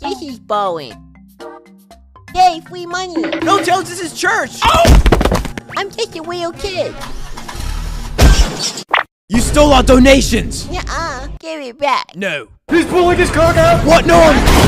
Oh. This is bowling. Yay, free money. No, Jones, this is church! Oh. I'm just a real kid. You stole our donations! Nuh-uh. Give it back. No. He's pulling his cock out! What? No, I'm...